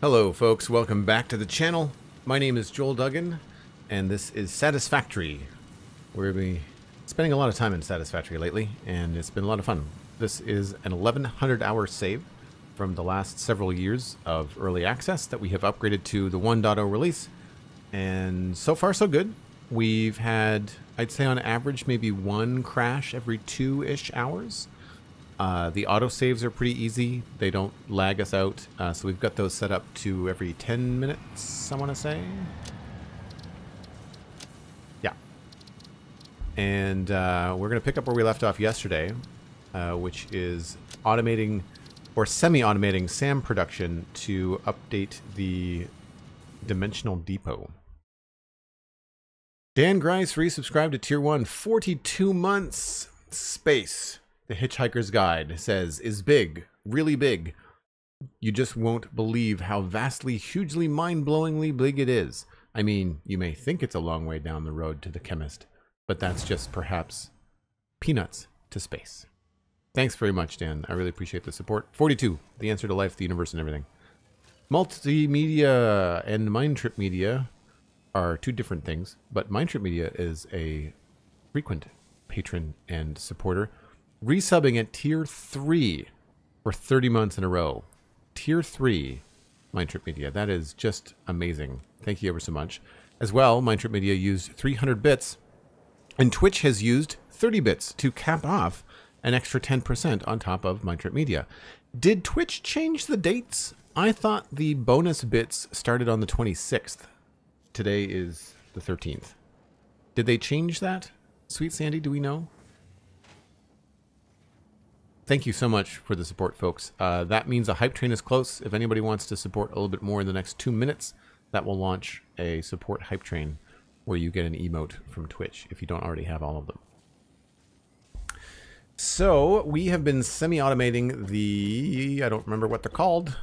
Hello folks, welcome back to the channel. My name is Joel Duggan, and this is Satisfactory. We're spending a lot of time in Satisfactory lately, and it's been a lot of fun. This is an 1100 hour save from the last several years of early access that we have upgraded to the 1.0 release, and so far so good. We've had, I'd say on average, maybe one crash every two-ish hours. Uh, the autosaves are pretty easy. They don't lag us out. Uh, so we've got those set up to every 10 minutes, I want to say. Yeah. And uh, we're going to pick up where we left off yesterday, uh, which is automating or semi-automating SAM production to update the Dimensional Depot. Dan Grice resubscribed to Tier 1. 42 months. Space. The Hitchhiker's Guide says, is big, really big. You just won't believe how vastly, hugely, mind-blowingly big it is. I mean, you may think it's a long way down the road to the chemist, but that's just perhaps peanuts to space. Thanks very much, Dan. I really appreciate the support. 42, the answer to life, the universe, and everything. Multimedia and Mindtrip Media are two different things, but Mindtrip Media is a frequent patron and supporter resubbing at tier 3 for 30 months in a row. Tier 3, Mindtrip Media. That is just amazing. Thank you ever so much. As well, Mindtrip Media used 300 bits, and Twitch has used 30 bits to cap off an extra 10% on top of Mindtrip Media. Did Twitch change the dates? I thought the bonus bits started on the 26th. Today is the 13th. Did they change that? Sweet Sandi, do we know? Thank you so much for the support, folks. Uh, that means a hype train is close. If anybody wants to support a little bit more in the next two minutes, that will launch a support hype train where you get an emote from Twitch if you don't already have all of them. So we have been semi-automating the, I don't remember what they're called,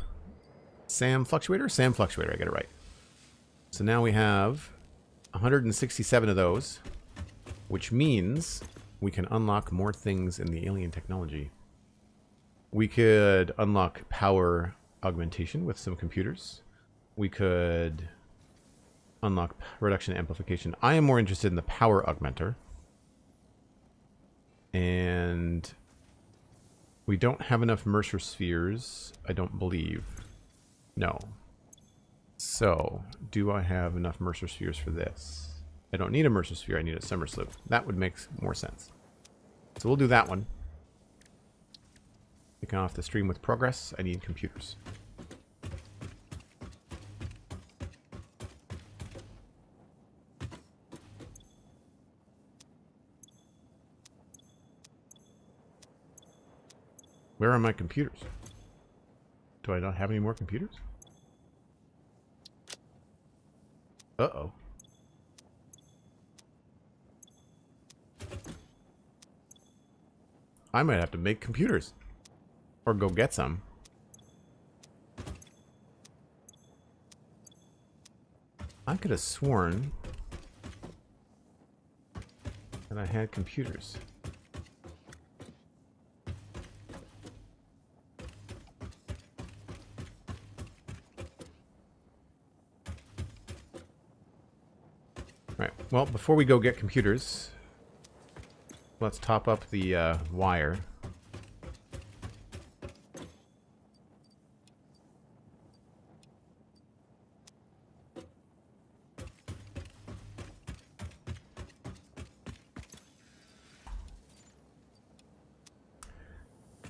SAM Fluctuator? SAM Fluctuator, I get it right. So now we have 167 of those, which means we can unlock more things in the alien technology. We could unlock power augmentation with some computers. We could unlock reduction amplification. I am more interested in the power augmenter. And we don't have enough Mercer spheres, I don't believe. No. So, do I have enough Mercer spheres for this? I don't need a Mercer sphere, I need a Somersloop. That would make more sense. So we'll do that one. Kicking off the stream with progress, I need computers. Where are my computers? Do I not have any more computers? Uh-oh. I might have to make computers. Or go get some. I could have sworn that I had computers. Right. Well, before we go get computers, let's top up the uh, wire.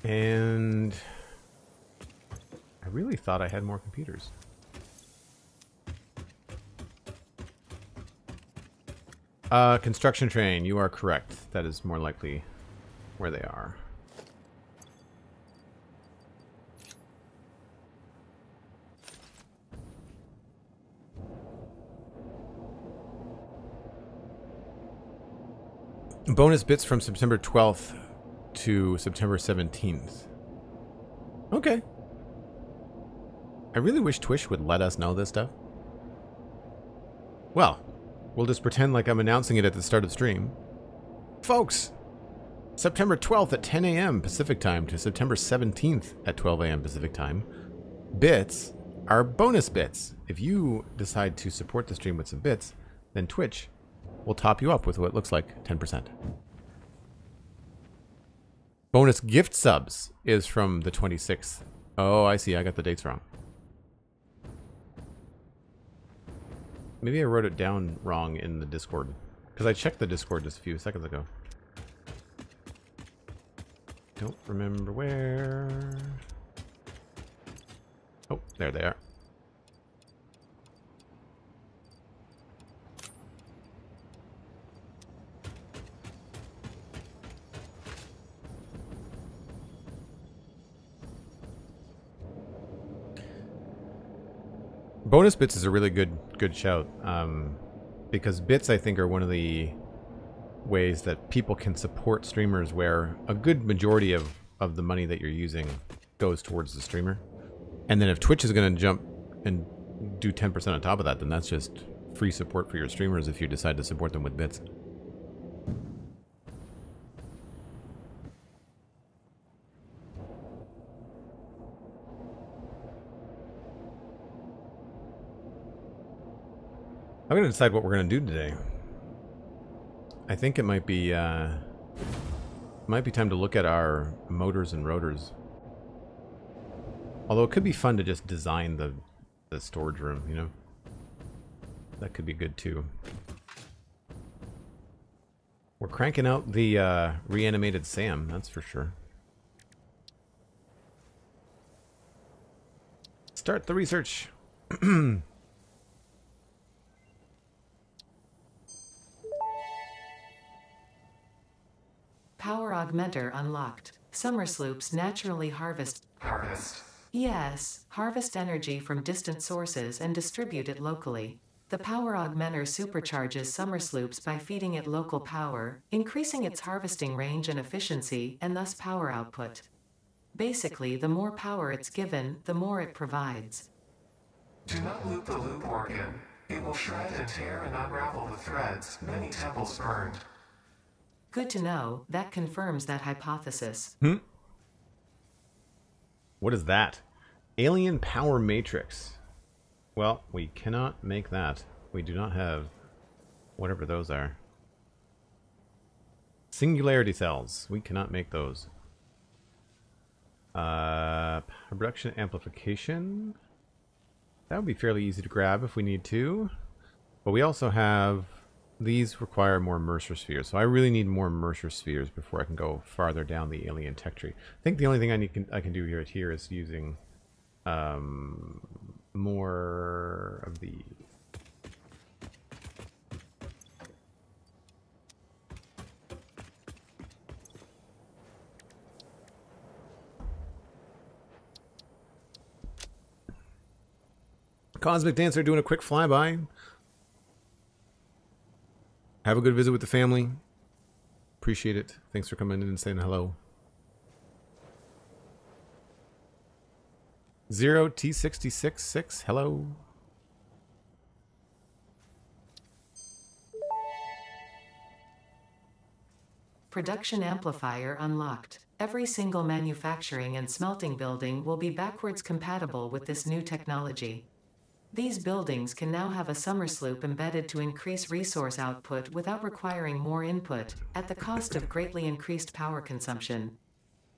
And I really thought I had more computers. Uh, construction train, you are correct. That is more likely where they are. Bonus bits from September 12th to September 17th. Okay. I really wish Twitch would let us know this stuff. Well, we'll just pretend like I'm announcing it at the start of stream. Folks, September 12th at 10 a.m. Pacific time to September 17th at 12 a.m. Pacific time, bits are bonus bits. If you decide to support the stream with some bits, then Twitch will top you up with what looks like 10%. Bonus gift subs is from the 26th. Oh, I see. I got the dates wrong. Maybe I wrote it down wrong in the Discord. Because I checked the Discord just a few seconds ago. Don't remember where. Oh, there they are. Bonus bits is a really good good shout um, because bits I think are one of the ways that people can support streamers where a good majority of of the money that you're using goes towards the streamer. And then if Twitch is going to jump and do 10% on top of that, then that's just free support for your streamers if you decide to support them with bits. I'm to decide what we're to do today. I think it might be uh, might be time to look at our motors and rotors. Although it could be fun to just design the the storage room, you know. That could be good too. We're cranking out the uh, reanimated Sam, that's for sure. Start the research. Power augmenter unlocked. Somersloops naturally harvest. Harvest. Yes, harvest energy from distant sources and distribute it locally. The power augmenter supercharges Somersloops by feeding it local power, increasing its harvesting range and efficiency, and thus power output. Basically, the more power it's given, the more it provides. Do not loop the loop organ. It will shred and tear and unravel the threads. Many temples burned. Good to know, that confirms that hypothesis. Hmm? What is that? Alien power matrix. Well, we cannot make that. We do not have whatever those are. Singularity cells. We cannot make those. Uh, production amplification. That would be fairly easy to grab if we need to. But we also have these require more Mercer spheres, so I really need more Mercer spheres before I can go farther down the alien tech tree. I think the only thing I need can, I can do here here is using um, more of the. Cosmic Dancer doing a quick flyby. Have a good visit with the family. Appreciate it. Thanks for coming in and saying hello. Zero T sixty six six. Hello. Production amplifier unlocked. Every single manufacturing and smelting building will be backwards compatible with this new technology. These buildings can now have a Somersloop embedded to increase resource output without requiring more input, at the cost of greatly increased power consumption.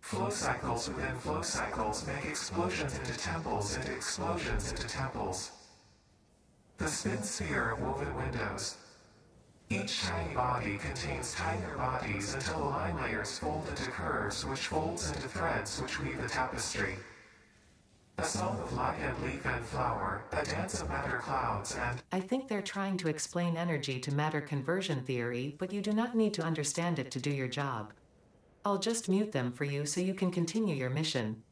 Flow cycles within flow cycles make explosions into temples into explosions into temples. The spin sphere of woven windows. Each tiny body contains tinier bodies until the line layers fold into curves which folds into threads which weave the tapestry. A song of light and leaf and flower, a dance of matter clouds and I think they're trying to explain energy to matter conversion theory, but you do not need to understand it to do your job. I'll just mute them for you so you can continue your mission.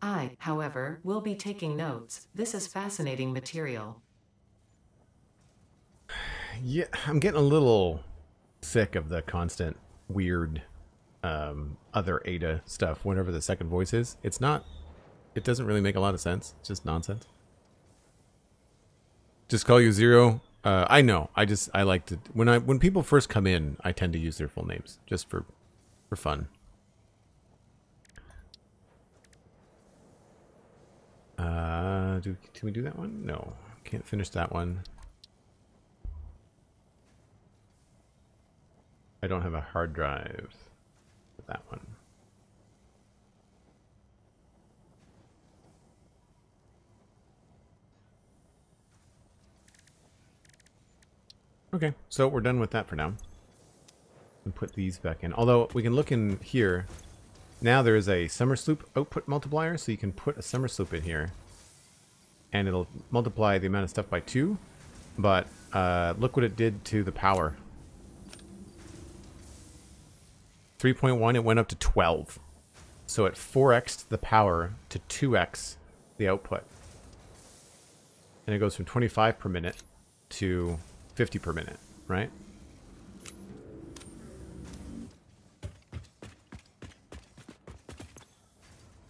I, however, will be taking notes. This is fascinating material. Yeah, I'm getting a little sick of the constant weird um, other Ada stuff. Whenever the second voice is, it's not. It doesn't really make a lot of sense. It's just nonsense. Just call you Zero. Uh, I know. I just I like to when I when people first come in, I tend to use their full names just for for fun. Uh, do can we do that one? No, can't finish that one. I don't have a hard drive for that one. Okay, so we're done with that for now. And put these back in. Although we can look in here. Now there is a Somersloop output multiplier, so you can put a Somersloop in here. And it'll multiply the amount of stuff by two. But uh, look what it did to the power. 3.1, it went up to 12. So it 4x the power to 2x the output. And it goes from 25 per minute to 50 per minute, right?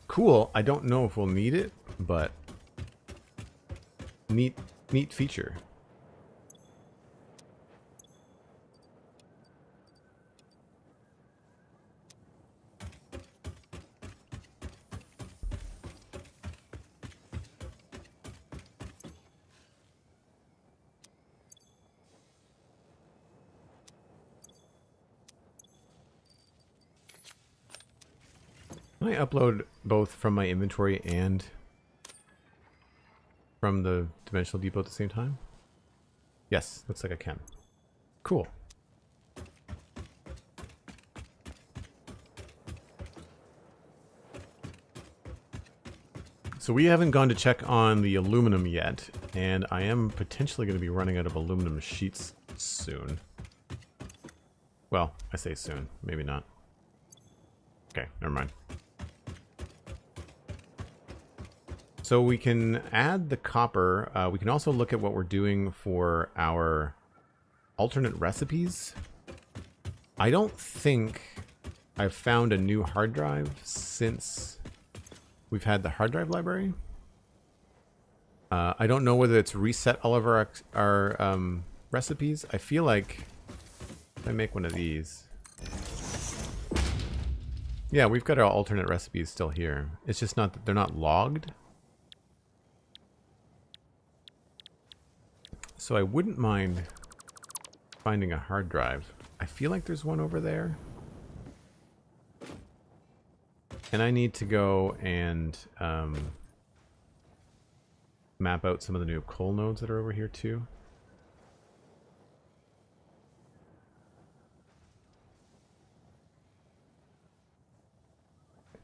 Cool. I don't know if we'll need it, but neat neat feature. Upload both from my inventory and from the Dimensional Depot at the same time? Yes, looks like I can. Cool. So we haven't gone to check on the aluminum yet, and I am potentially going to be running out of aluminum sheets soon. Well, I say soon, maybe not. Okay, never mind. So we can add the copper. Uh, we can also look at what we're doing for our alternate recipes. I don't think I've found a new hard drive since we've had the hard drive library. Uh, I don't know whether it's reset all of our, our um, recipes. I feel like if I make one of these. Yeah, we've got our alternate recipes still here. It's just not that they're not logged. So I wouldn't mind finding a hard drive. I feel like there's one over there. And I need to go and um, map out some of the new coal nodes that are over here too.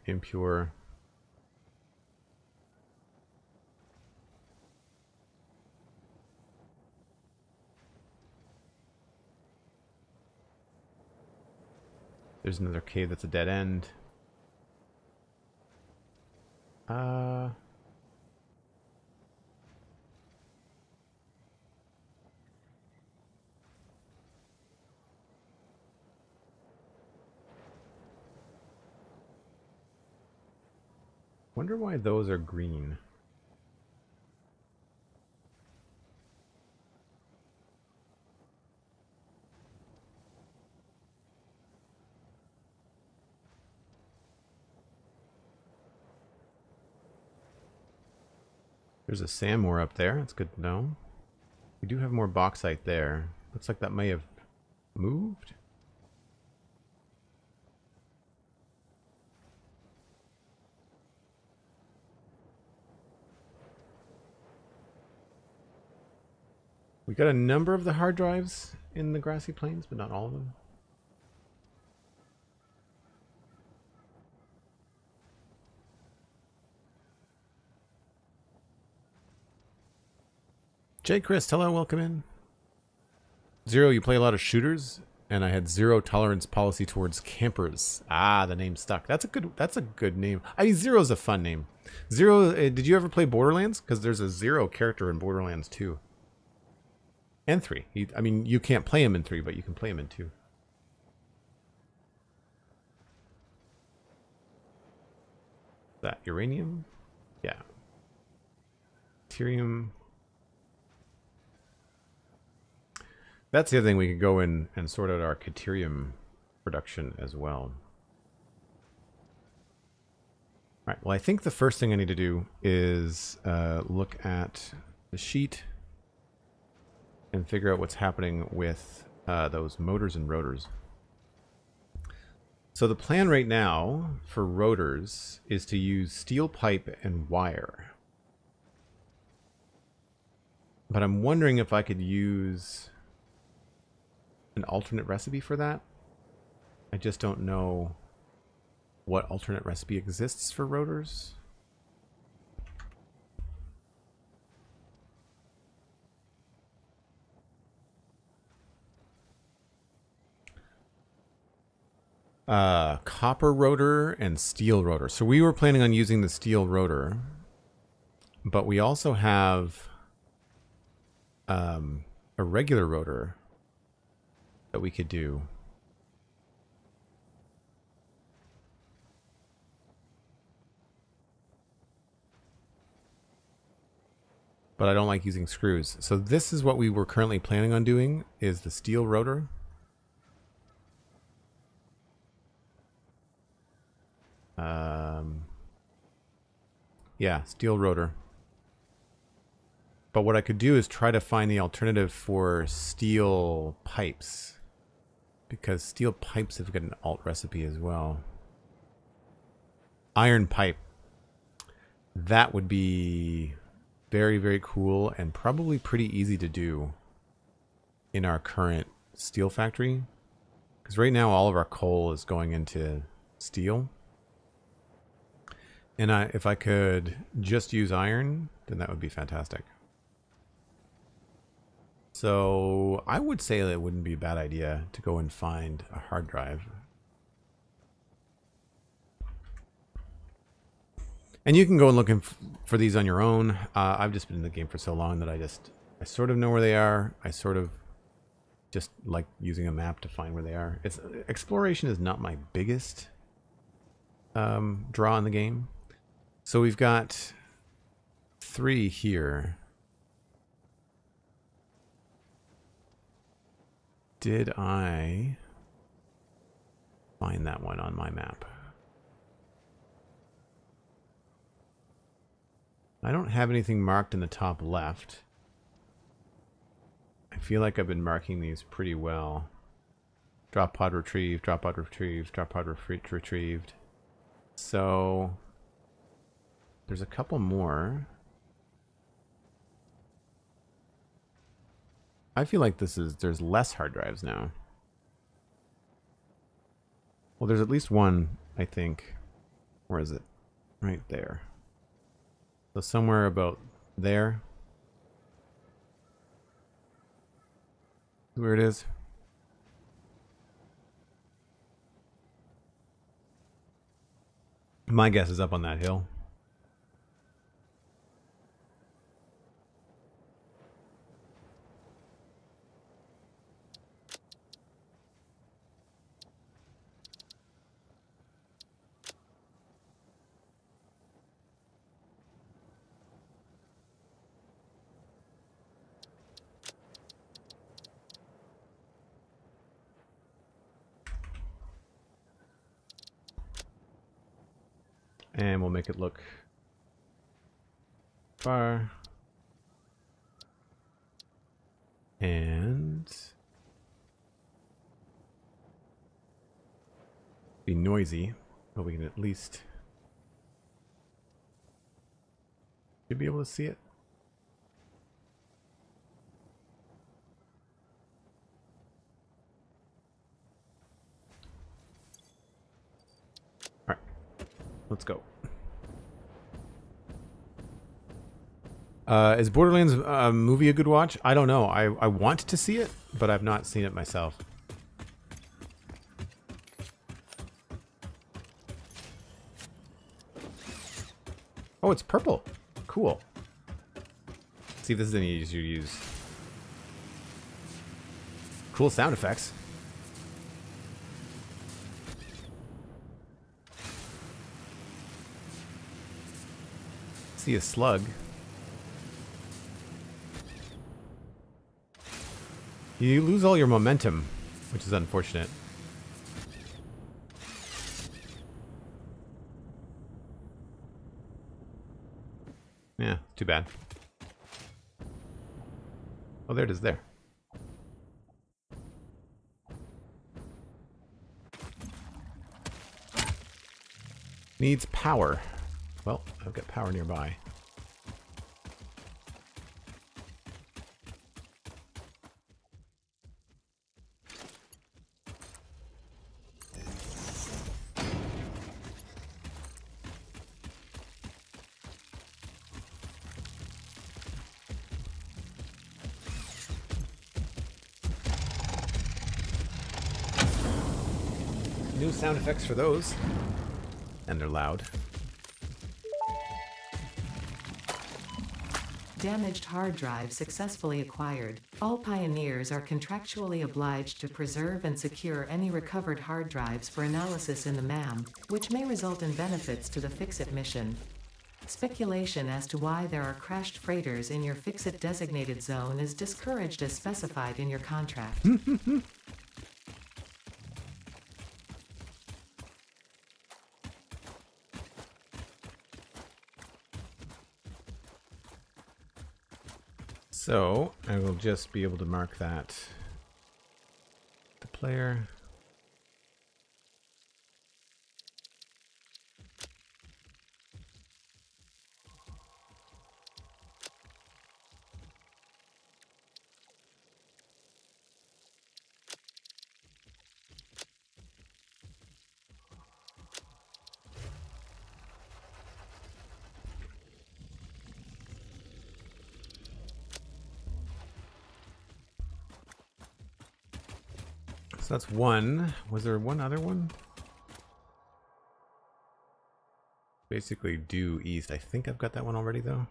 Impure. There's another cave that's a dead end. Uh... Wonder why those are green. There's a ore up there. That's good to know. We do have more bauxite there. Looks like that may have moved. We got a number of the hard drives in the grassy plains, but not all of them. Jay Chris, hello, welcome in. Zero, you play a lot of shooters, and I had zero tolerance policy towards campers. Ah, the name stuck. That's a good. That's a good name. I mean, Zero's a fun name. Zero. Uh, did you ever play Borderlands? Because there's a Zero character in Borderlands 2 and 3. He, I mean, you can't play him in 3, but you can play him in 2. That uranium? Yeah. Deuterium. That's the other thing. We could go in and sort out our Caterium production as well. All right. Well, I think the first thing I need to do is uh, look at the sheet and figure out what's happening with uh, those motors and rotors. So the plan right now for rotors is to use steel pipe and wire. But I'm wondering if I could use an alternate recipe for that. I just don't know what alternate recipe exists for rotors. Uh, copper rotor and steel rotor. So we were planning on using the steel rotor, but we also have um, a regular rotor that we could do. But I don't like using screws. So this is what we were currently planning on doing is the steel rotor. Um, yeah, steel rotor. But what I could do is try to find the alternative for steel pipes. Because steel pipes have got an alt recipe as well. Iron pipe. That would be very, very cool and probably pretty easy to do in our current steel factory. Because right now all of our coal is going into steel. And I, if I could just use iron, then that would be fantastic. So I would say that it wouldn't be a bad idea to go and find a hard drive. And you can go and look for these on your own. Uh, I've just been in the game for so long that I just, I sort of know where they are. I sort of just like using a map to find where they are. It's Exploration is not my biggest um, draw in the game. So we've got three here. Did I find that one on my map? I don't have anything marked in the top left. I feel like I've been marking these pretty well. Drop pod retrieved, drop pod retrieved, drop pod retrieved. So there's a couple more. I feel like this is there's less hard drives now. Well, there's at least one, I think. Where is it? Right there. So somewhere about there. Where it is. My guess is up on that hill. And we'll make it look far. And be noisy, but we can at least you be able to see it. All right, let's go. Uh, is Borderlands uh, movie a good watch? I don't know. I, I want to see it, but I've not seen it myself. Oh, it's purple. Cool. Let's see if this is any easier to use. Cool sound effects. See a slug. You lose all your momentum, which is unfortunate. Yeah, too bad. Oh, there it is there. Needs power. Well, I've got power nearby. Sound effects for those. And they're loud. Damaged hard drive successfully acquired. All pioneers are contractually obliged to preserve and secure any recovered hard drives for analysis in the MAM, which may result in benefits to the FICSIT mission. Speculation as to why there are crashed freighters in your FICSIT designated zone is discouraged as specified in your contract. So I will just be able to mark that the player. So that's one. Was there one other one? Basically due east. I think I've got that one already though.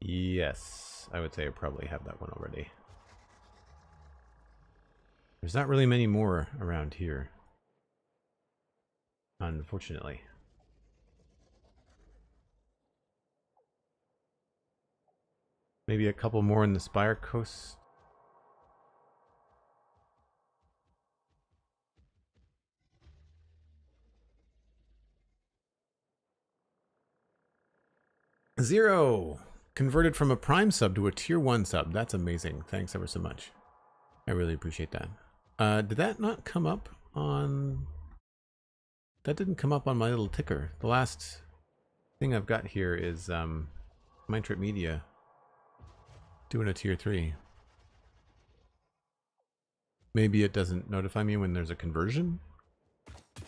Yes, I would say I probably have that one already. There's not really many more around here. Unfortunately. Maybe a couple more in the Spire Coast. Zero! Converted from a Prime sub to a Tier 1 sub. That's amazing. Thanks ever so much. I really appreciate that. Uh, did that not come up on... That didn't come up on my little ticker. The last thing I've got here is um, Mindtrip Media doing a tier 3. Maybe it doesn't notify me when there's a conversion.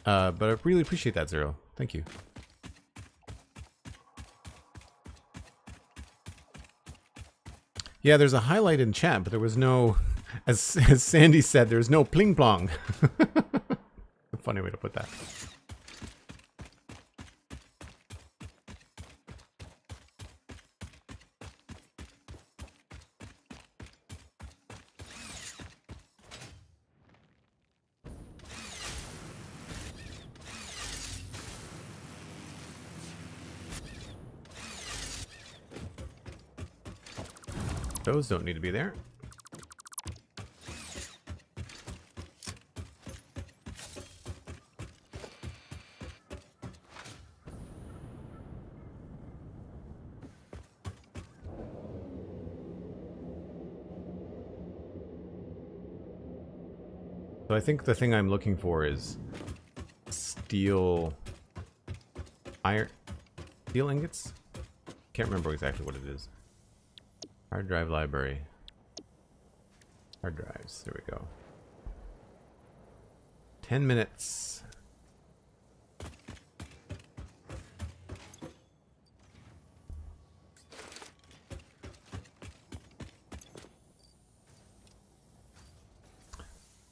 Uh, but I really appreciate that, Zero. Thank you. Yeah, there's a highlight in chat, but there was no, as, as Sandi said, there's no pling plong. a funny way to put that. Those don't need to be there. So I think the thing I'm looking for is steel iron steel ingots. Can't remember exactly what it is. Hard drive library. Hard drives. There we go. 10 minutes.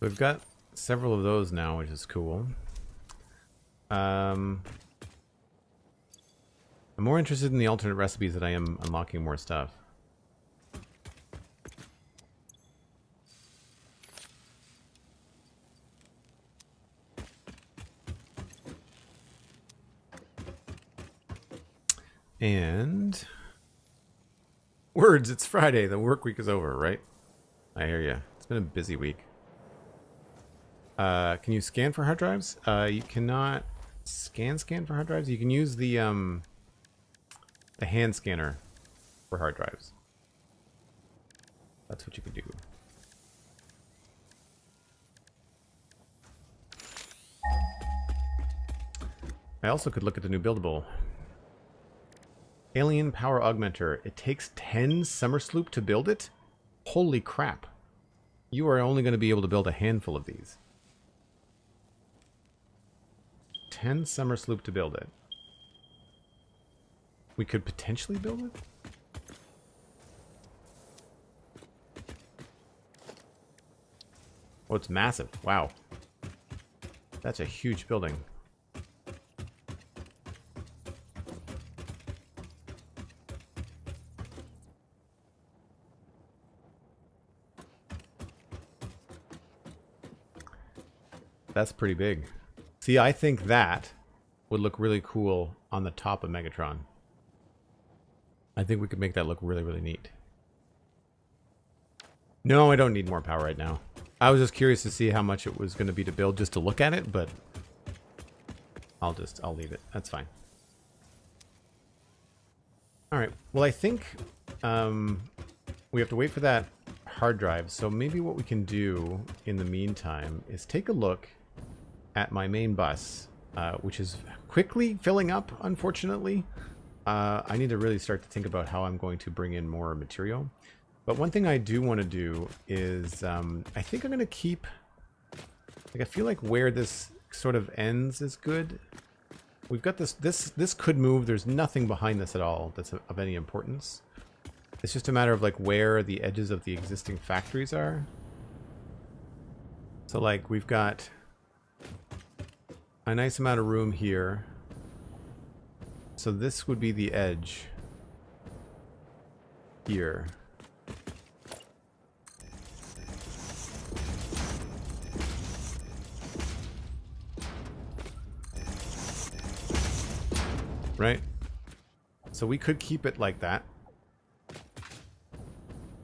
We've got several of those now, which is cool. Um, I'm more interested in the alternate recipes that I am unlocking more stuff. And words, it's Friday. The work week is over, right? I hear you. It's been a busy week. Uh, can you scan for hard drives? Uh, you cannot scan scan for hard drives. You can use the um, the hand scanner for hard drives. That's what you can do. I also could look at the new buildable. Alien Power Augmenter. It takes 10 Somersloop to build it? Holy crap. You are only going to be able to build a handful of these. 10 Somersloop to build it. We could potentially build it? Oh, it's massive. Wow. That's a huge building. That's pretty big. See, I think that would look really cool on the top of Megatron. I think we could make that look really, really neat. No, I don't need more power right now. I was just curious to see how much it was going to be to build just to look at it, but I'll just, I'll leave it. That's fine. All right. Well, I think um, we have to wait for that hard drive. So maybe what we can do in the meantime is take a look at my main bus, uh, which is quickly filling up, unfortunately. Uh, I need to really start to think about how I'm going to bring in more material. But one thing I do want to do is, um, I think I'm going to keep, like I feel like where this sort of ends is good. We've got this, this, this could move. There's nothing behind this at all that's of any importance. It's just a matter of like where the edges of the existing factories are. So like we've got a nice amount of room here. So this would be the edge here. Right? So we could keep it like that.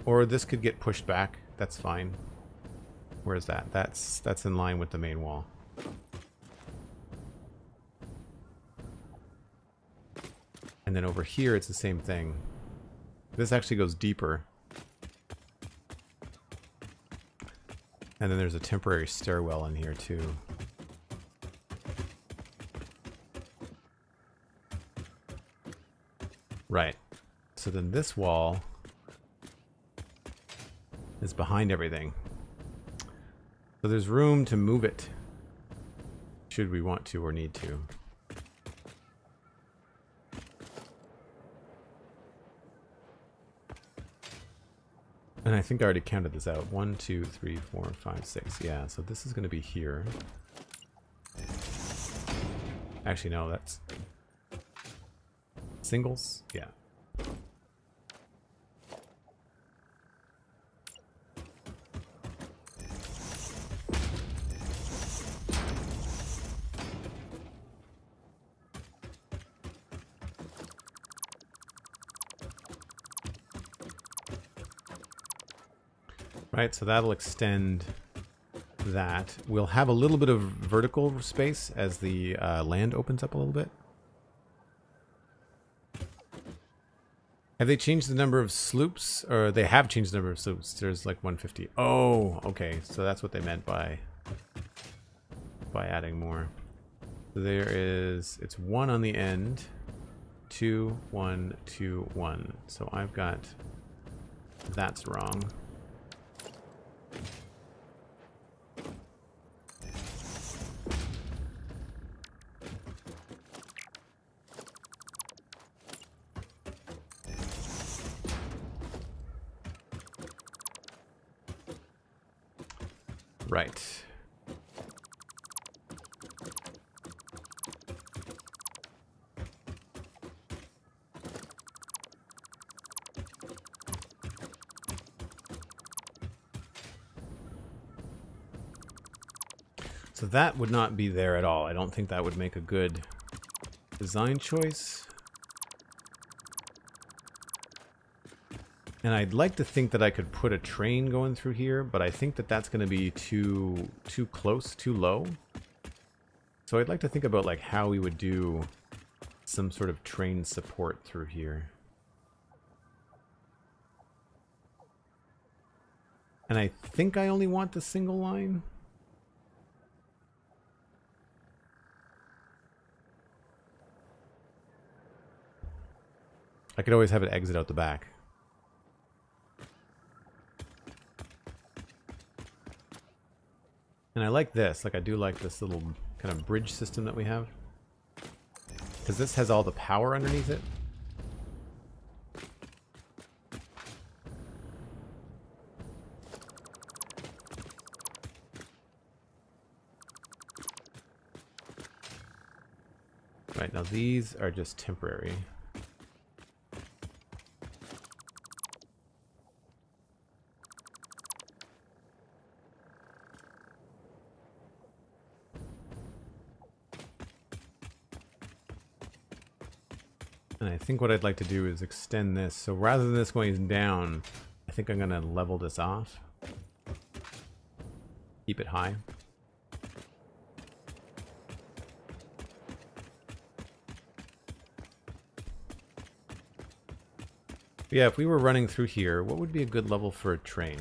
Or this could get pushed back. That's fine. Where's that? That's that's in line with the main wall. And then over here, it's the same thing. This actually goes deeper. And then there's a temporary stairwell in here too. Right. So then this wall is behind everything. So there's room to move it should we want to or need to. And I think I already counted this out. One, two, three, four, five, six. Yeah, so this is going to be here. Actually, no, that's... Singles? Yeah. Right, so that'll extend that. We'll have a little bit of vertical space as the uh, land opens up a little bit. Have they changed the number of sloops? Or they have changed the number of sloops. There's like 150. Oh, okay. So that's what they meant by by adding more. There is, it's one on the end. Two, one, two, one. So I've got, that's wrong. Right. So that would not be there at all. I don't think that would make a good design choice. And I'd like to think that I could put a train going through here, but I think that that's going to be too too close, too low. So I'd like to think about like how we would do some sort of train support through here. And I think I only want the single line. I could always have it exit out the back. And I like this. Like, I do like this little kind of bridge system that we have. Because this has all the power underneath it. Right, now these are just temporary. Think what I'd like to do is extend this. So rather than this going down, I think I'm going to level this off. Keep it high. But yeah, if we were running through here, what would be a good level for a train?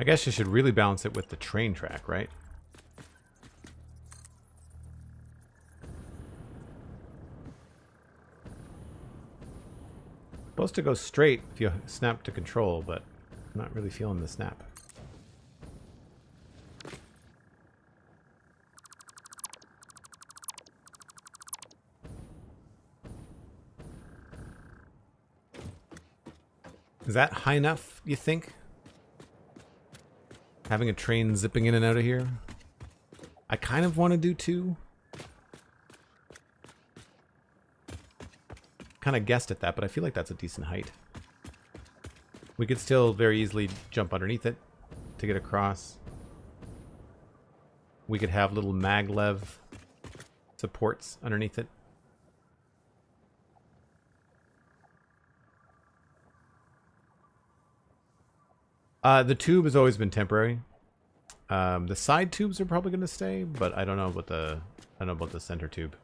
I guess you should really balance it with the train track, right? Supposed to go straight if you snap to control, but I'm not really feeling the snap. Is that high enough, you think? Having a train zipping in and out of here. I kind of want to do two. Kind of guessed at that, but I feel like that's a decent height. We could still very easily jump underneath it to get across. We could have little maglev supports underneath it. Uh, the tube has always been temporary. Um, the side tubes are probably going to stay, but I don't know about the I don't know about the center tube.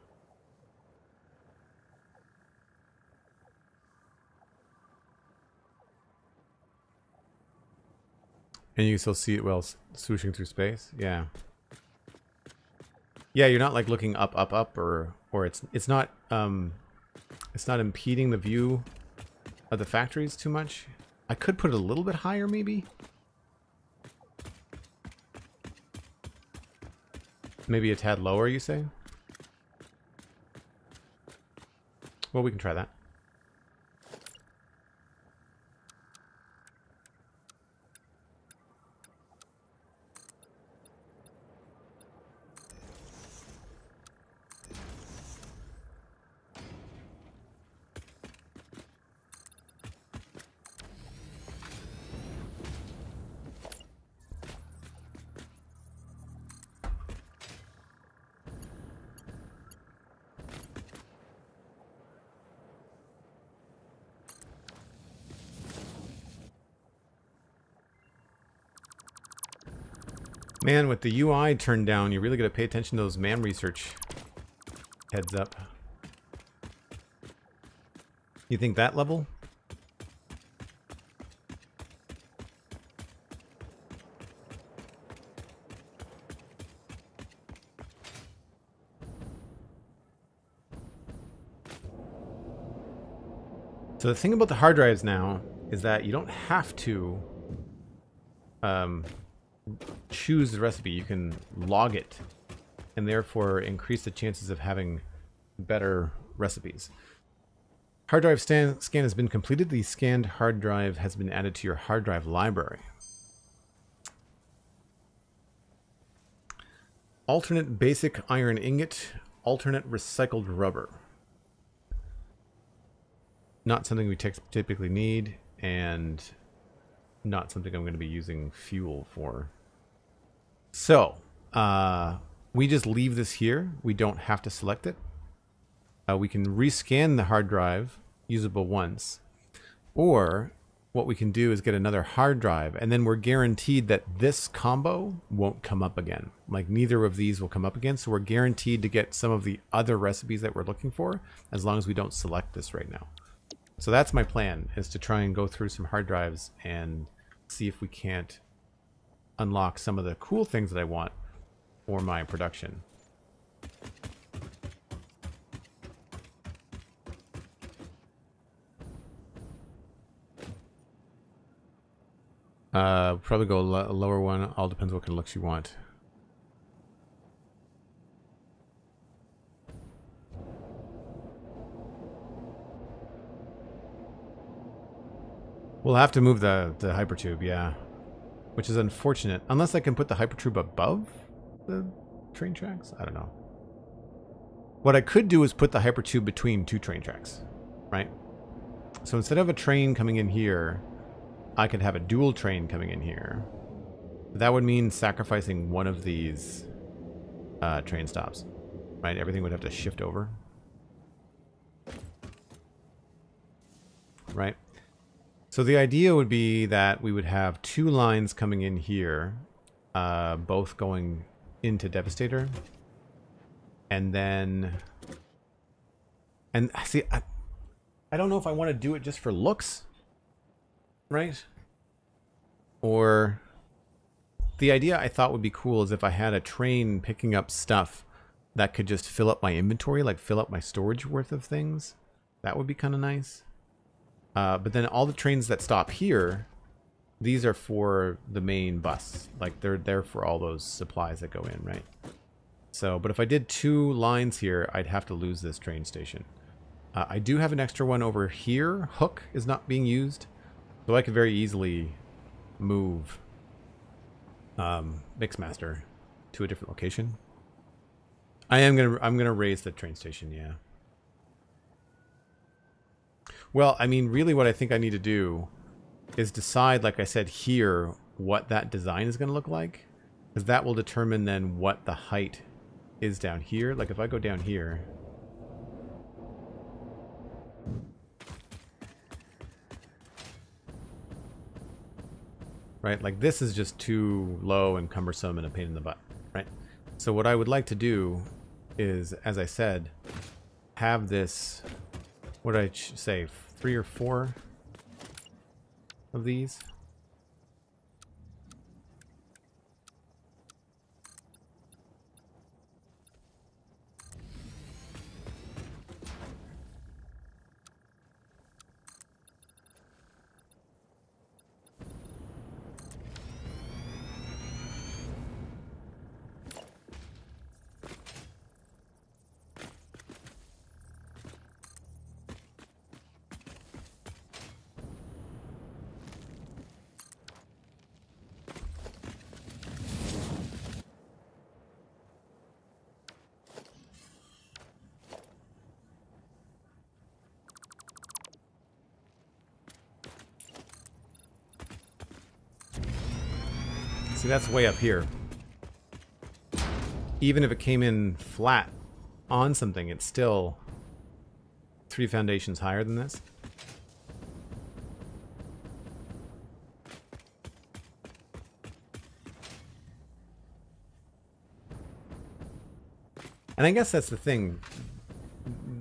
And you can still see it while swooshing through space. Yeah. Yeah, you're not like looking up, up, up, or or it's it's not um, it's not impeding the view of the factories too much. I could put it a little bit higher, maybe. Maybe a tad lower, you say? Well, we can try that. Man, with the UI turned down, you really got to pay attention to those man research. Heads up. You think that level? So the thing about the hard drives now is that you don't have to um, choose the recipe, you can log it and therefore increase the chances of having better recipes. Hard drive scan, has been completed. The scanned hard drive has been added to your hard drive library. alternate basic iron ingot, alternate recycled rubber. Not something we typically need, and not something I'm going to be using fuel for. So, uh, we just leave this here. We don't have to select it. Uh, we can rescan the hard drive, usable once, or what we can do is get another hard drive, and then we're guaranteed that this combo won't come up again. Like neither of these will come up again, so we're guaranteed to get some of the other recipes that we're looking for, as long as we don't select this right now. So that's my plan, is to try and go through some hard drives and see if we can't unlock some of the cool things that I want for my production. Uh, probably go lo- lower one. All depends what kind of looks you want. We'll have to move the the hypertube, yeah, which is unfortunate. Unless I can put the hypertube above the train tracks. I don't know. What I could do is put the hypertube between two train tracks, right? So instead of a train coming in here, I could have a dual train coming in here. That would mean sacrificing one of these uh, train stops, right? Everything would have to shift over. Right? So the idea would be that we would have two lines coming in here, uh, both going into Devastator. And then... And I see, I, I don't know if I want to do it just for looks right? Or the idea I thought would be cool is if I had a train picking up stuff that could just fill up my inventory, like fill up my storage worth of things. That would be kind of nice. Uh, but then all the trains that stop here, these are for the main bus. Like they're there for all those supplies that go in, right? So, but if I did two lines here, I'd have to lose this train station. Uh, I do have an extra one over here. Hook is not being used. So I could very easily move um, Mixmaster to a different location. I am gonna I'm gonna raise the train station, yeah. Well, I mean, really, what I think I need to do is decide, like I said here, what that design is going to look like, because that will determine then what the height is down here. Like if I go down here, right? Like this is just too low and cumbersome and a pain in the butt, right? So what I would like to do is, as I said, have this, what did I say, three or four of these? That's way up here. Even if it came in flat on something, it's still three foundations higher than this. And I guess that's the thing.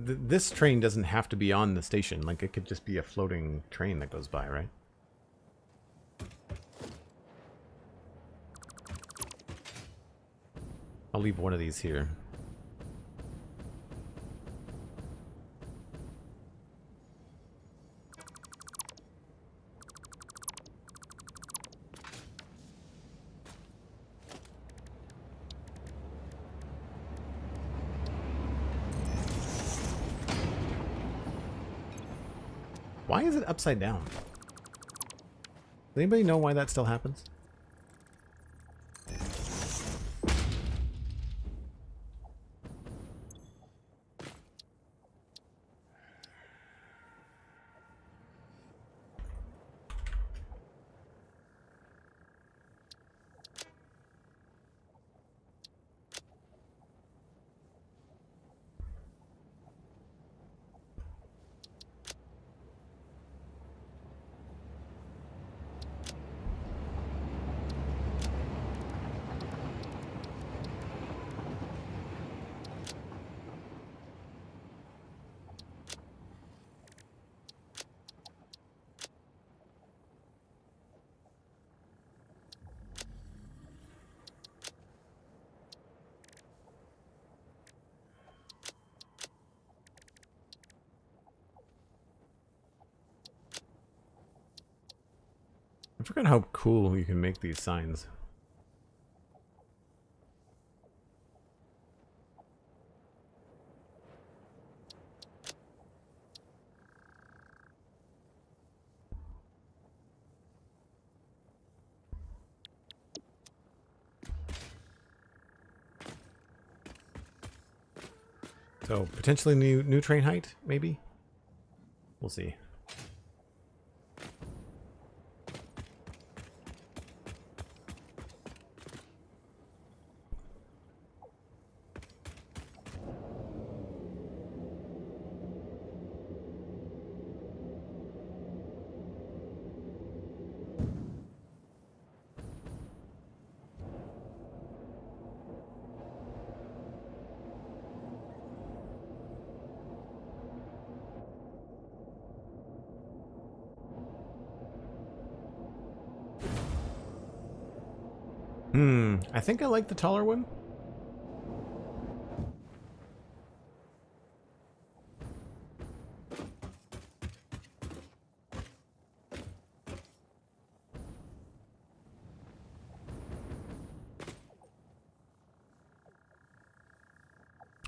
Th this train doesn't have to be on the station. Like, it could just be a floating train that goes by, right? I'll leave one of these here. Why is it upside down? Does anybody know why that still happens? Forgot how cool you can make these signs. So potentially new new train height, maybe. We'll see. Hmm, I think I like the taller one.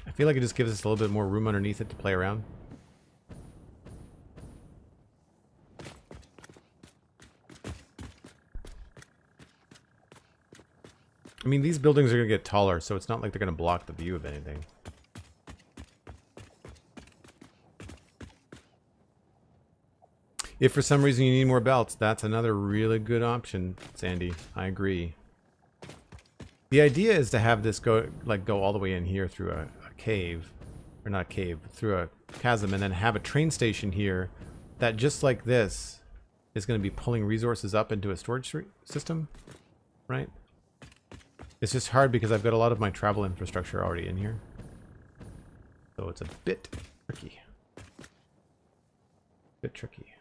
I feel like it just gives us a little bit more room underneath it to play around. I mean, these buildings are going to get taller, so it's not like they're going to block the view of anything. If for some reason you need more belts, that's another really good option, Sandi. I agree. The idea is to have this go like go all the way in here through a, a cave, or not a cave, through a chasm, and then have a train station here that just like this is going to be pulling resources up into a storage system, right? It's just hard because I've got a lot of my travel infrastructure already in here. So it's a bit tricky. Bit tricky.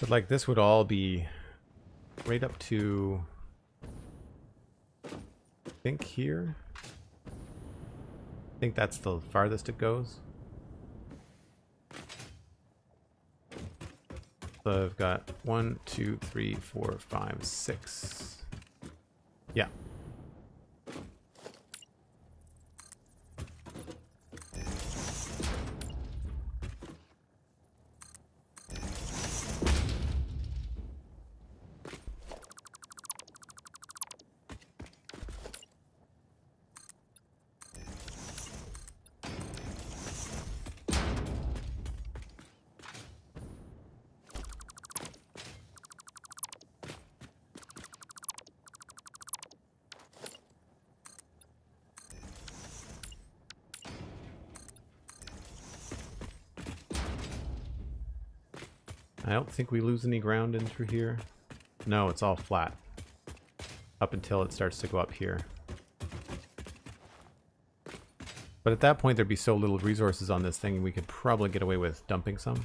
But like this would all be right up to I think here. I think that's the farthest it goes. So I've got one, two, three, four, five, six. Yeah. Think we lose any ground in through here. No, it's all flat. Up until it starts to go up here. But at that point, there'd be so little resources on this thing, we could probably get away with dumping some.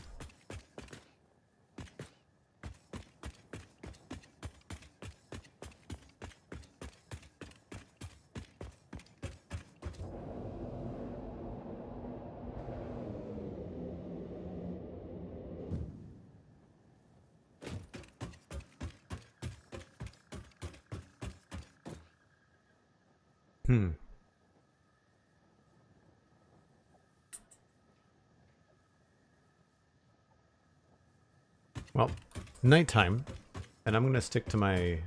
Hmm. Well, nighttime, and I'm going to stick to my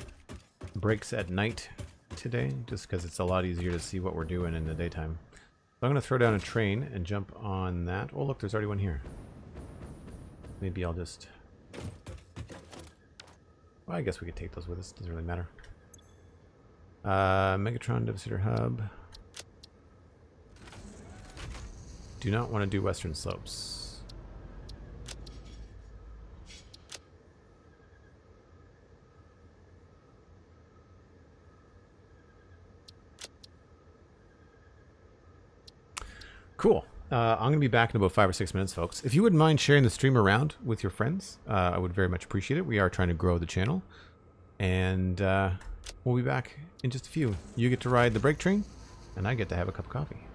breaks at night today, just because it's a lot easier to see what we're doing in the daytime. So I'm going to throw down a train and jump on that. Oh, look, there's already one here. Maybe I'll just... Well, I guess we could take those with us. Doesn't really matter. Uh, Megatron Devastator Hub. Do not want to do Western Slopes. Cool. Uh, I'm going to be back in about five or six minutes, folks. If you wouldn't mind sharing the stream around with your friends, uh, I would very much appreciate it. We are trying to grow the channel. And uh, we'll be back in just a few. You get to ride the break train, and I get to have a cup of coffee.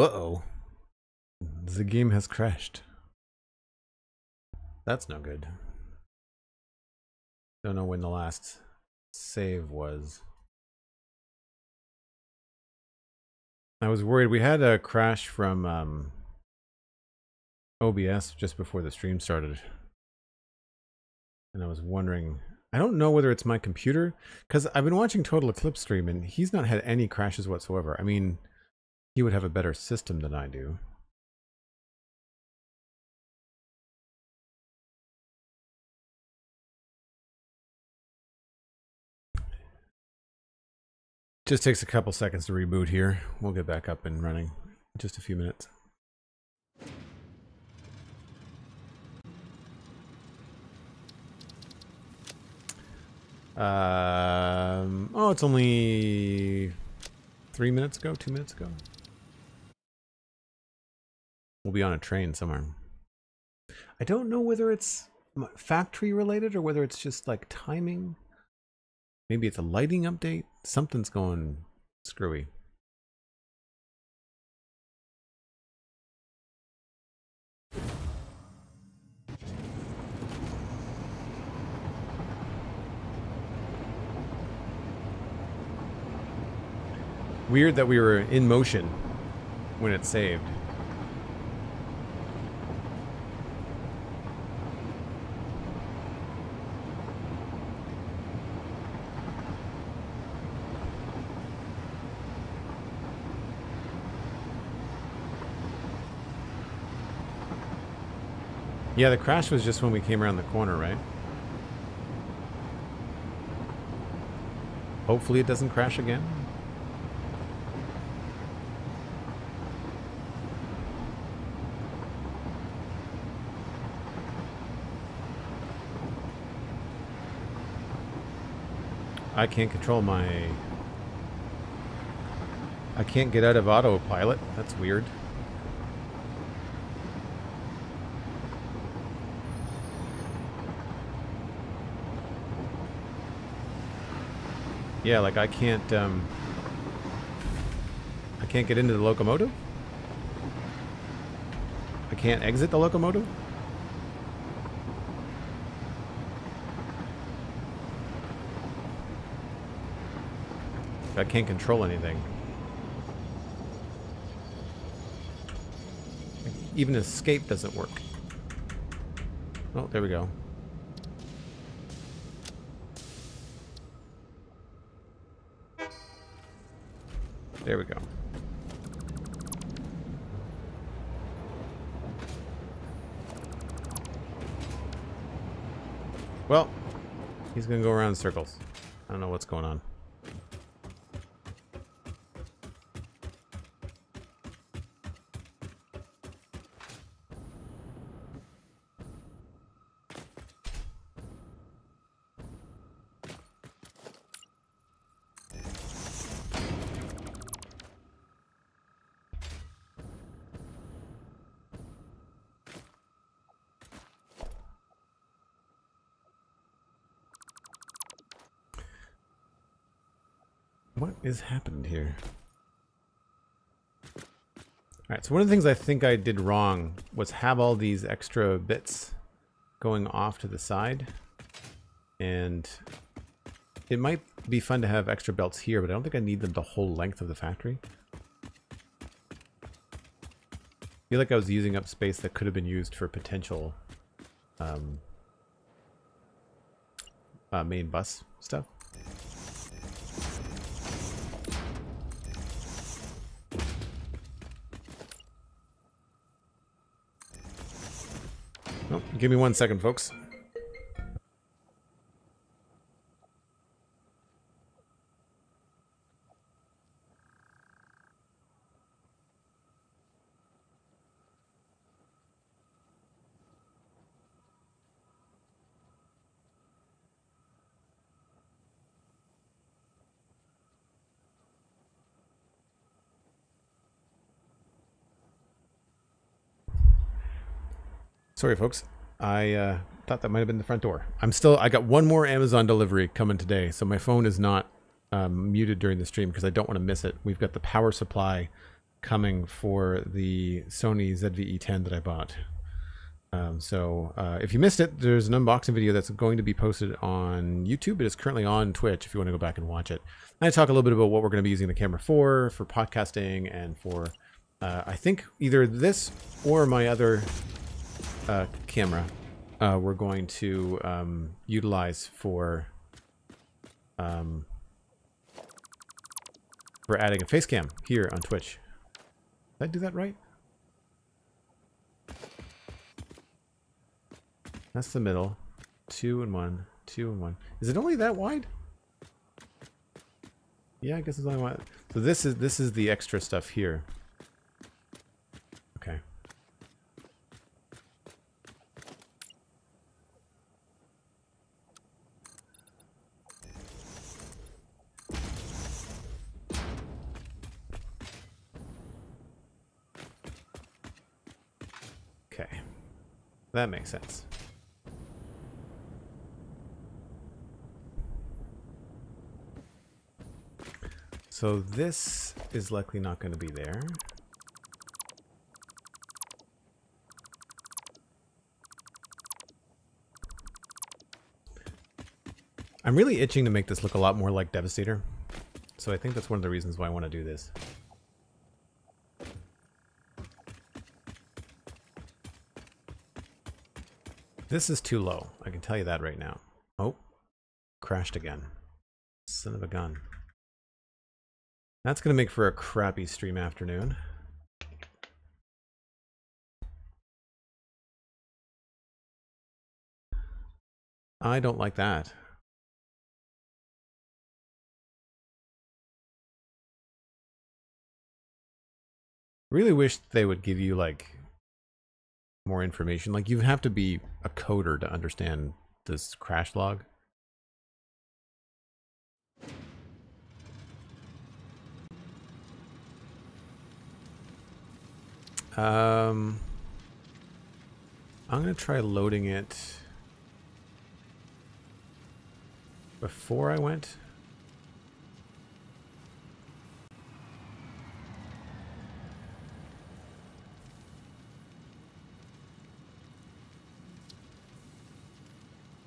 Uh-oh. The game has crashed. That's no good. Don't know when the last save was. I was worried. We had a crash from um, OBS just before the stream started. And I was wondering, I don't know whether it's my computer, because I've been watching TotalXclipse stream and he's not had any crashes whatsoever. I mean, he would have a better system than I do. Just takes a couple seconds to reboot here. We'll get back up and running in just a few minutes. Um, oh, it's only three minutes ago, two minutes ago. We'll be on a train somewhere. I don't know whether it's factory related or whether it's just like timing. Maybe it's a lighting update. Something's going screwy. Weird that we were in motion when it saved. Yeah, the crash was just when we came around the corner, right? Hopefully it doesn't crash again. I can't control my... I can't get out of autopilot. That's weird. Yeah, like I can't, um... I can't get into the locomotive? I can't exit the locomotive? I can't control anything. Even escape doesn't work. Oh, there we go. There we go. Well, he's gonna go around in circles. I don't know what's going on. Is happened here? Alright, so one of the things I think I did wrong was have all these extra bits going off to the side. And it might be fun to have extra belts here, but I don't think I need them the whole length of the factory. I feel like I was using up space that could have been used for potential um, uh, main bus stuff. Oh, give me one second, folks. Sorry, folks. I uh, thought that might have been the front door. I'm still. I got one more Amazon delivery coming today, so my phone is not um, muted during the stream because I don't want to miss it. We've got the power supply coming for the Sony ZVE10 that I bought. Um, so uh, if you missed it, there's an unboxing video that's going to be posted on YouTube. It is currently on Twitch if you want to go back and watch it. And I talk a little bit about what we're going to be using the camera for, for podcasting, and for uh, I think either this or my other uh, camera uh, we're going to um, utilize for um, for adding a face cam here on Twitch. Did I do that right? That's the middle. Two and one. Two and one. Is it only that wide? Yeah, I guess it's only one. So this is this is the extra stuff here. Okay. Okay. That makes sense. So this is likely not going to be there. I'm really itching to make this look a lot more like Devastator. So I think that's one of the reasons why I want to do this. This is too low. I can tell you that right now. Oh, crashed again. Son of a gun. That's going to make for a crappy stream afternoon. I don't like that. Really wish they would give you like more information. Like you have to be a coder to understand this crash log. Um, I'm going to try loading it before I went.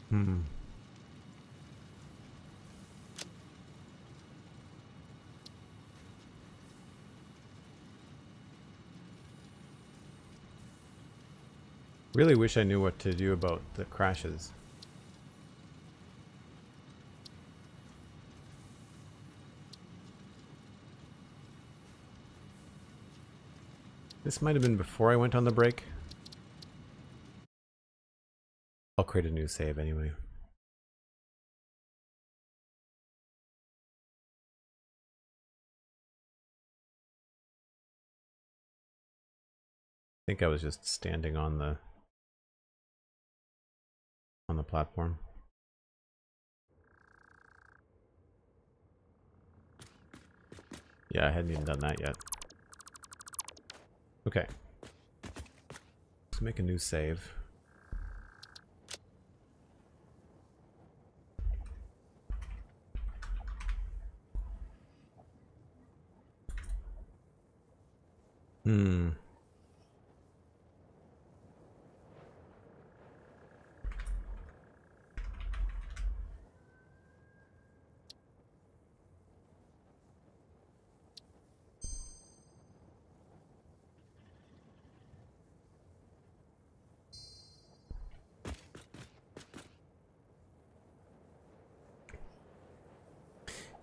Hmm. Really wish I knew what to do about the crashes. This might have been before I went on the break. I'll create a new save anyway. I think I was just standing on the on the platform. Yeah, I hadn't even done that yet. Okay. Let's make a new save. Hmm.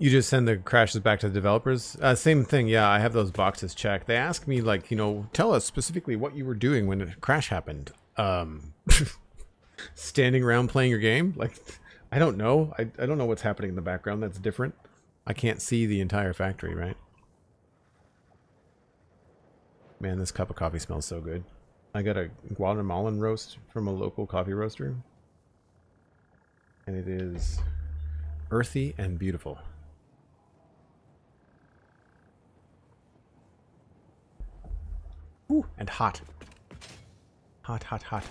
You just send the crashes back to the developers? Uh, same thing, yeah, I have those boxes checked. They ask me, like, you know, tell us specifically what you were doing when a crash happened. Um, standing around playing your game? Like, I don't know. I, I don't know what's happening in the background that's different. I can't see the entire factory, right? Man, this cup of coffee smells so good. I got a Guatemalan roast from a local coffee roaster. And it is earthy and beautiful. Ooh, and hot. Hot, hot, hot.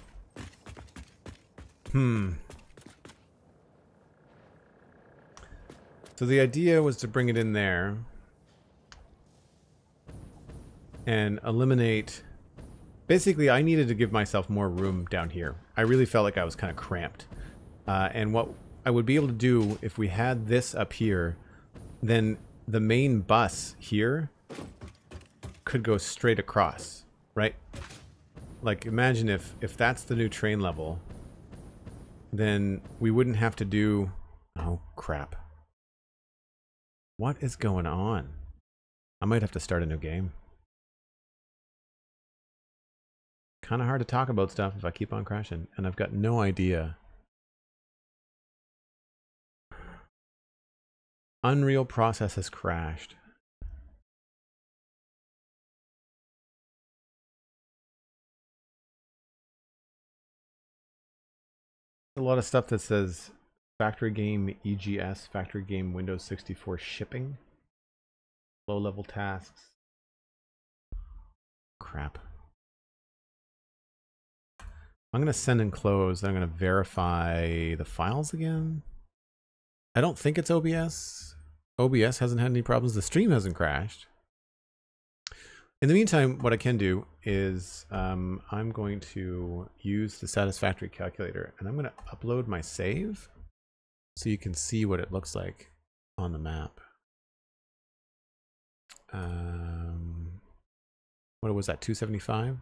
Hmm. So the idea was to bring it in there. and eliminate. Basically, I needed to give myself more room down here. I really felt like I was kind of cramped. Uh, and what I would be able to do if we had this up here, then the main bus here could go straight across, right? Like imagine if if that's the new train level, then we wouldn't have to do oh crap. What is going on? I might have to start a new game. Kind of hard to talk about stuff if I keep on crashing, and I've got no idea. Unreal process has crashed. A lot of stuff that says factory game EGS, factory game Windows 64 shipping, low level tasks. Crap. I'm going to send and close. I'm going to verify the files again. I don't think it's OBS. OBS hasn't had any problems. The stream hasn't crashed. In the meantime, what I can do is um, I'm going to use the satisfactory calculator and I'm going to upload my save so you can see what it looks like on the map. Um, what was that, 275?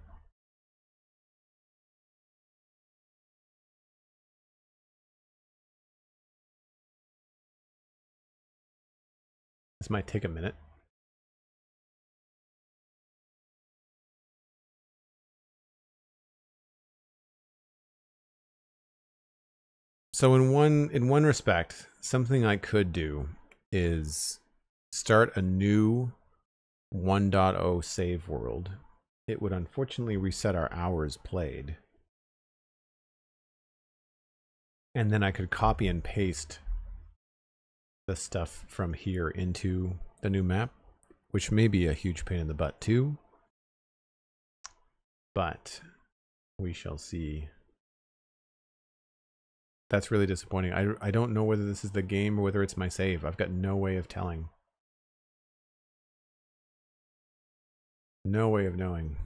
This might take a minute. So in one in one respect, something I could do is start a new 1.0 save world. It would unfortunately reset our hours played. And then I could copy and paste the stuff from here into the new map, which may be a huge pain in the butt too. But we shall see. That's really disappointing. I, I don't know whether this is the game or whether it's my save. I've got no way of telling. No way of knowing.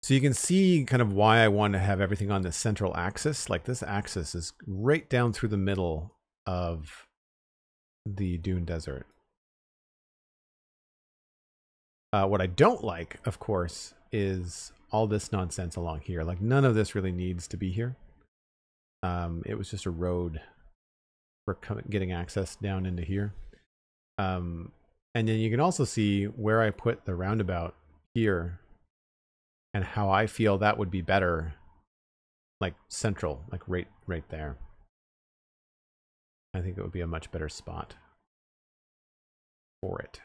So you can see kind of why I want to have everything on the central axis. Like this axis is right down through the middle of the dune desert. Uh, what I don't like, of course, is all this nonsense along here. Like none of this really needs to be here. Um, it was just a road for getting access down into here. Um, and then you can also see where I put the roundabout here and how I feel that would be better, like central, like right, right there. I think it would be a much better spot for it.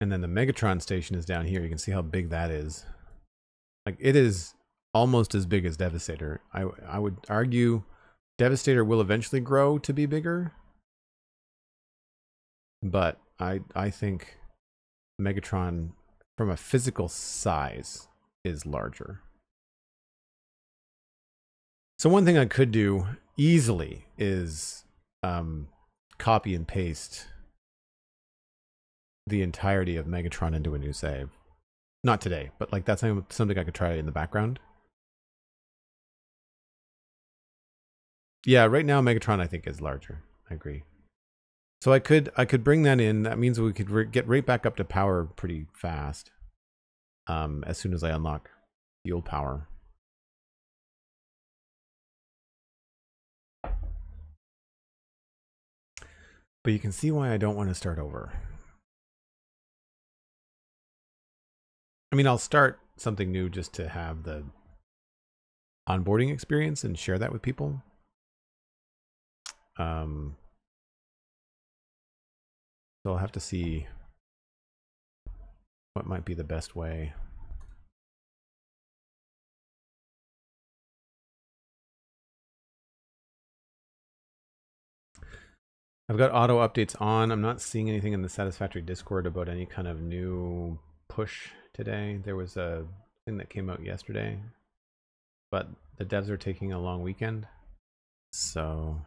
And then the Megatron station is down here. You can see how big that is. Like it is almost as big as Devastator. I I would argue Devastator will eventually grow to be bigger. But I I think Megatron from a physical size is larger. So one thing I could do easily is um, copy and paste the entirety of Megatron into a new save. Not today, but like that's something I could try in the background. Yeah, right now Megatron I think is larger. I agree. So I could I could bring that in. That means we could re- get right back up to power pretty fast. Um, as soon as I unlock fuel power. But you can see why I don't want to start over. I mean, I'll start something new just to have the onboarding experience and share that with people. Um, so I'll have to see what might be the best way. I've got auto updates on. I'm not seeing anything in the Satisfactory Discord about any kind of new push today. There was a thing that came out yesterday, but the devs are taking a long weekend, so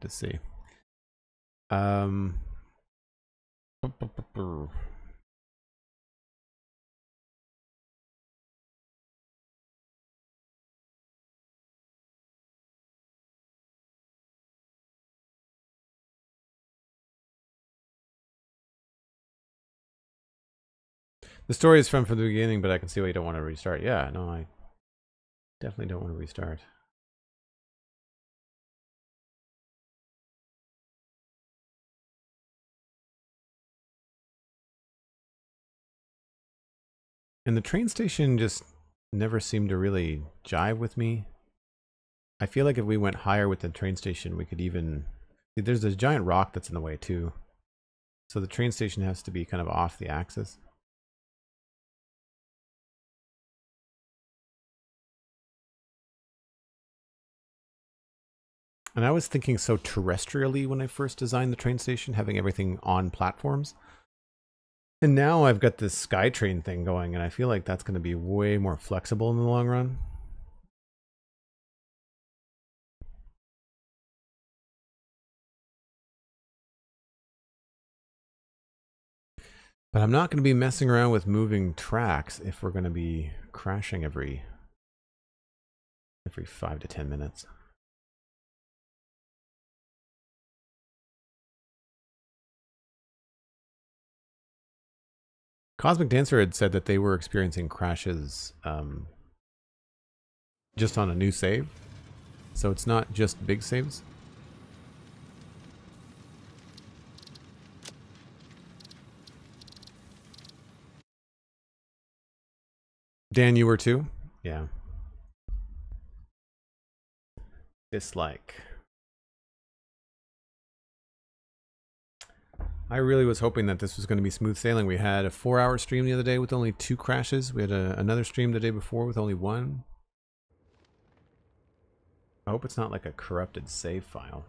to see. Um. The story is from from the beginning, but I can see why you don't want to restart. Yeah, no, I definitely don't want to restart. And the train station just never seemed to really jive with me. I feel like if we went higher with the train station, we could even. There's this giant rock that's in the way, too. So the train station has to be kind of off the axis. And I was thinking so terrestrially when I first designed the train station, having everything on platforms. And now I've got this SkyTrain thing going, and I feel like that's going to be way more flexible in the long run. But I'm not going to be messing around with moving tracks if we're going to be crashing every every 5 to 10 minutes. Cosmic Dancer had said that they were experiencing crashes um, just on a new save. So it's not just big saves. Dan, you were too? Yeah. Dislike. I really was hoping that this was going to be smooth sailing. We had a four hour stream the other day with only two crashes. We had a, another stream the day before with only one. I hope it's not like a corrupted save file.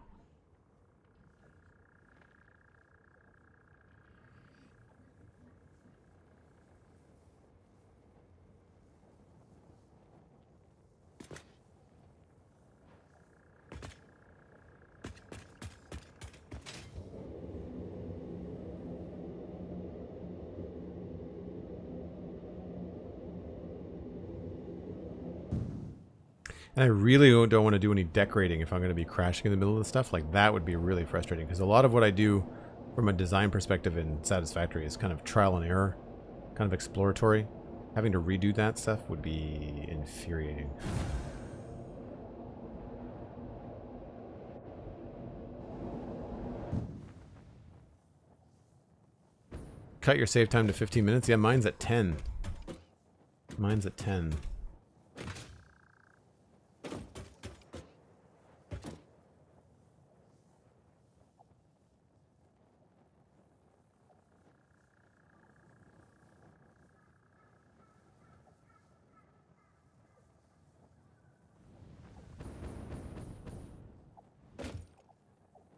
And I really don't want to do any decorating if I'm going to be crashing in the middle of the stuff. Like that would be really frustrating because a lot of what I do from a design perspective in Satisfactory is kind of trial and error, kind of exploratory. Having to redo that stuff would be infuriating. Cut your save time to 15 minutes? Yeah, mine's at 10. Mine's at 10.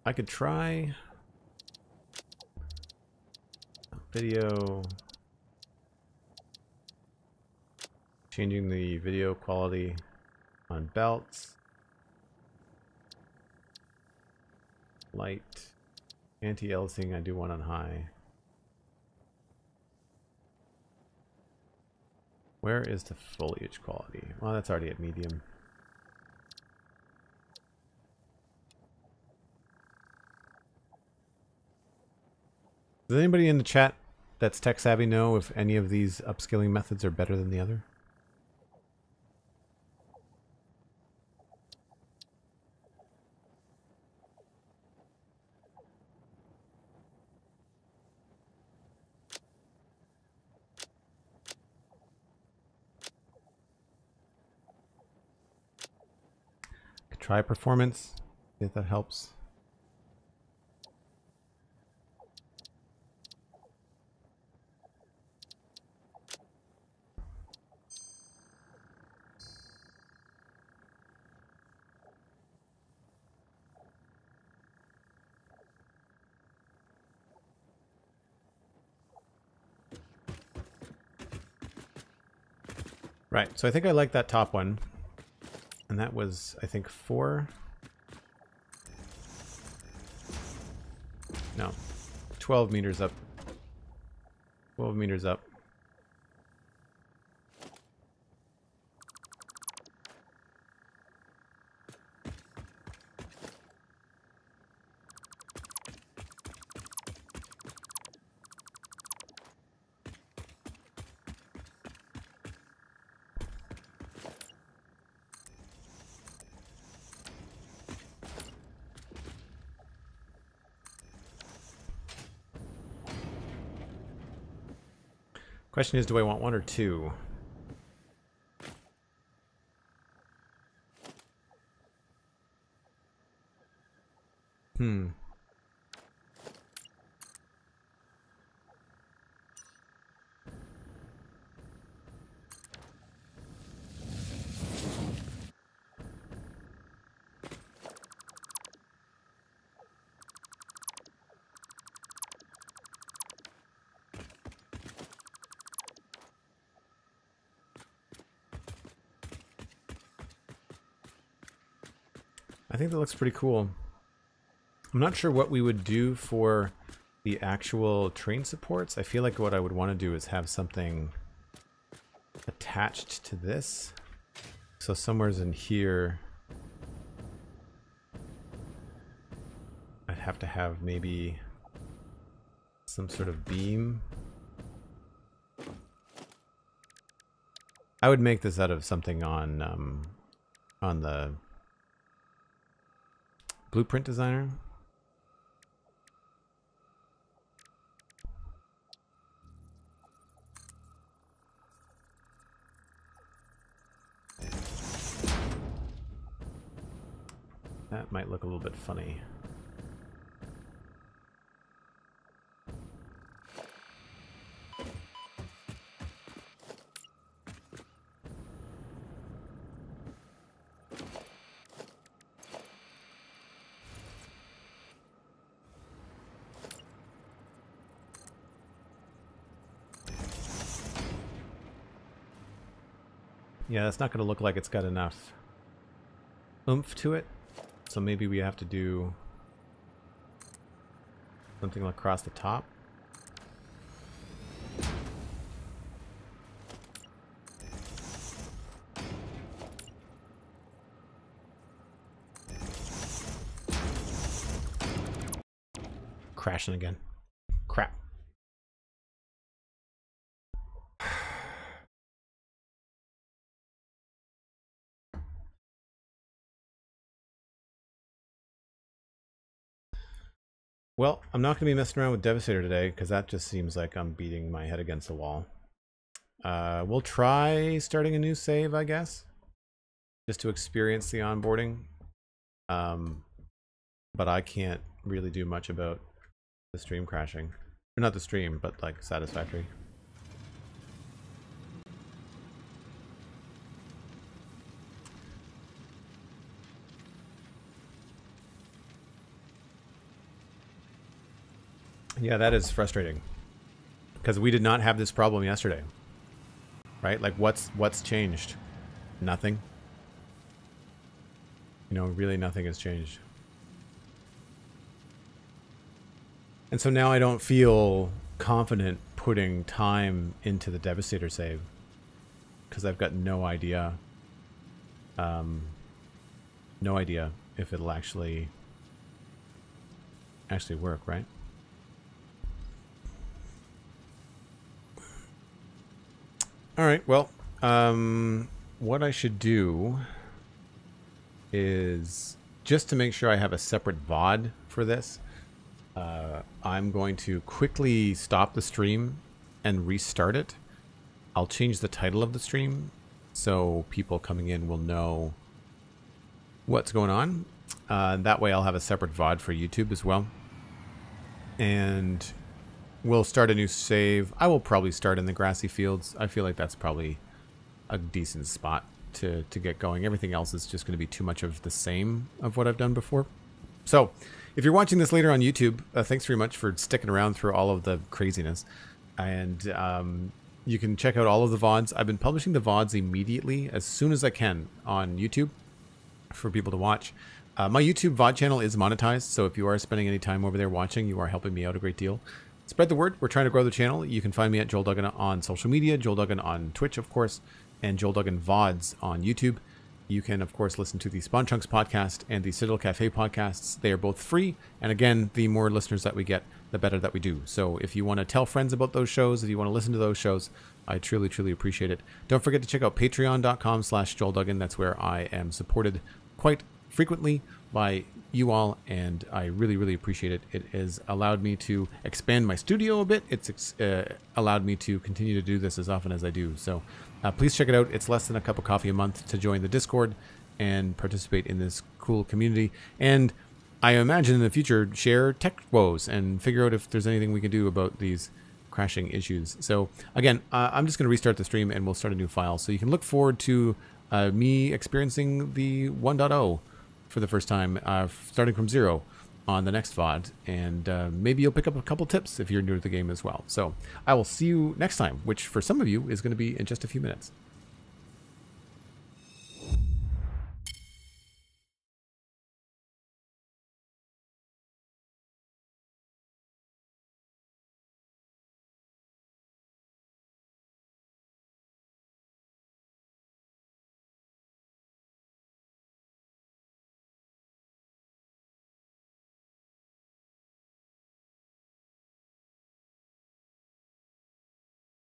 I could try video changing the video quality on belts. Light. Anti-aliasing I do one on high. Where is the foliage quality? Well that's already at medium Does anybody in the chat that's tech savvy know if any of these upscaling methods are better than the other? Try performance, if that helps. Right, so I think I like that top one. And that was, I think, four. No, 12 meters up. 12 meters up. Question is, do I want one or two? Hmm. I think that looks pretty cool. I'm not sure what we would do for the actual train supports. I feel like what I would want to do is have something attached to this. So somewhere's in here, I'd have to have maybe some sort of beam. I would make this out of something on um, on the Blueprint designer. That might look a little bit funny. Yeah, that's not going to look like it's got enough oomph to it. So maybe we have to do something across the top. Crashing again. Well, I'm not going to be messing around with Devastator today because that just seems like I'm beating my head against the wall. Uh, we'll try starting a new save, I guess, just to experience the onboarding. Um, but I can't really do much about the stream crashing. Or not the stream, but like Satisfactory. Yeah, that is frustrating. Because we did not have this problem yesterday. Right? Like what's what's changed? Nothing. You know, really nothing has changed. And so now I don't feel confident putting time into the Devastator save. Because I've got no idea. Um, no idea if it'll actually actually work, right? All right. Well, um, what I should do is just to make sure I have a separate VOD for this. Uh, I'm going to quickly stop the stream and restart it. I'll change the title of the stream so people coming in will know what's going on. Uh, that way I'll have a separate VOD for YouTube as well. And We'll start a new save. I will probably start in the grassy fields. I feel like that's probably a decent spot to, to get going. Everything else is just going to be too much of the same of what I've done before. So, if you're watching this later on YouTube, uh, thanks very much for sticking around through all of the craziness. And um, you can check out all of the VODs. I've been publishing the VODs immediately as soon as I can on YouTube for people to watch. Uh, my YouTube VOD channel is monetized, so if you are spending any time over there watching, you are helping me out a great deal. Spread the word. We're trying to grow the channel. You can find me at Joel Duggan on social media, Joel Duggan on Twitch, of course, and Joel Duggan VODs on YouTube. You can, of course, listen to the Spawn Chunks podcast and the Citadel Cafe podcasts. They are both free. And again, the more listeners that we get, the better that we do. So if you want to tell friends about those shows, if you want to listen to those shows, I truly, truly appreciate it. Don't forget to check out patreon.com slash Joel Duggan. That's where I am supported quite frequently by you all, and I really, really appreciate it. It has allowed me to expand my studio a bit. It's uh, allowed me to continue to do this as often as I do. So uh, please check it out. It's less than a cup of coffee a month to join the Discord and participate in this cool community. And I imagine in the future, share tech woes and figure out if there's anything we can do about these crashing issues. So again, uh, I'm just going to restart the stream and we'll start a new file. So you can look forward to uh, me experiencing the 1.0 for the first time, uh, starting from zero on the next VOD. And uh, maybe you'll pick up a couple tips if you're new to the game as well. So I will see you next time, which for some of you is going to be in just a few minutes.